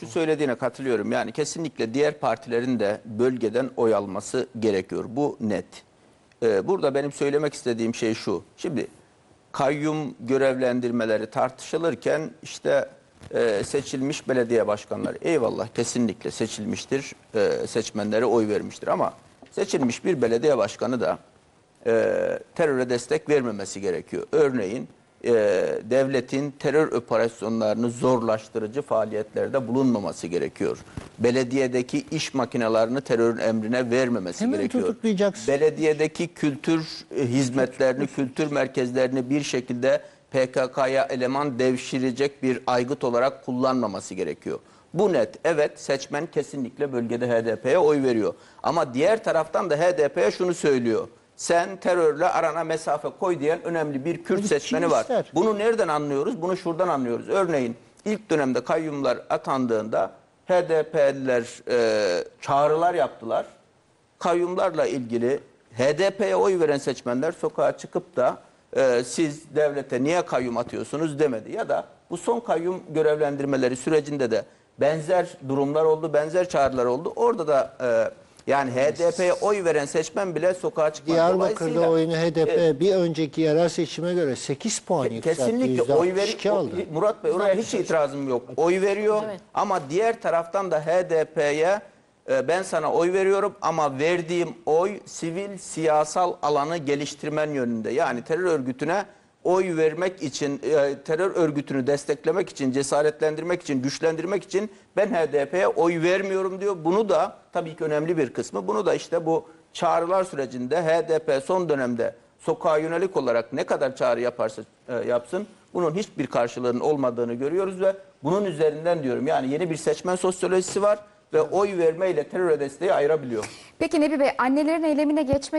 Şu söylediğine katılıyorum. Yani kesinlikle diğer partilerin de bölgeden oy alması gerekiyor. Bu net. Ee, burada benim söylemek istediğim şey şu. Şimdi kayyum görevlendirmeleri tartışılırken işte e, seçilmiş belediye başkanları eyvallah kesinlikle seçilmiştir. E, seçmenlere oy vermiştir ama seçilmiş bir belediye başkanı da e, teröre destek vermemesi gerekiyor. Örneğin e, devletin terör operasyonlarını zorlaştırıcı faaliyetlerde bulunmaması gerekiyor. Belediyedeki iş makinelerini terörün emrine vermemesi Hemen gerekiyor. tutuklayacaksın. Belediyedeki kültür e, hizmetlerini, kültür merkezlerini bir şekilde PKK'ya eleman devşirecek bir aygıt olarak kullanmaması gerekiyor. Bu net. Evet seçmen kesinlikle bölgede HDP'ye oy veriyor. Ama diğer taraftan da HDP'ye şunu söylüyor. Sen terörle arana mesafe koy diyen önemli bir Kürt Bunu seçmeni var. ister? Bunu nereden anlıyoruz? Bunu şuradan anlıyoruz. Örneğin ilk dönemde kayyumlar atandığında HDP'liler e, çağrılar yaptılar. Kayyumlarla ilgili HDP'ye oy veren seçmenler sokağa çıkıp da e, siz devlete niye kayyum atıyorsunuz demedi. Ya da bu son kayyum görevlendirmeleri sürecinde de benzer durumlar oldu, benzer çağrılar oldu. Orada da e, yani HDP'ye oy veren seçmen bile sokağa çıkmadı. Diyarbakır'da oyunu HDP bir önceki yerel seçime göre 8 puan yükseltti. Kesinlikle oy veri %62 aldı. o- Murat Bey oraya hiç itirazım yok. Oy veriyor Evet. ama diğer taraftan da HDP'ye e, ben sana oy veriyorum ama verdiğim oy sivil siyasal alanı geliştirmen yönünde. Yani terör örgütüne oy vermek için, e, terör örgütünü desteklemek için, cesaretlendirmek için, güçlendirmek için ben HDP'ye oy vermiyorum diyor. Bunu da tabii ki önemli bir kısmı. Bunu da işte bu çağrılar sürecinde HDP son dönemde sokağa yönelik olarak ne kadar çağrı yaparsa e, yapsın bunun hiçbir karşılığının olmadığını görüyoruz ve bunun üzerinden diyorum yani yeni bir seçmen sosyolojisi var ve oy vermeyle terör desteği ayırabiliyor. Peki Nebi Bey annelerin eylemine geçmek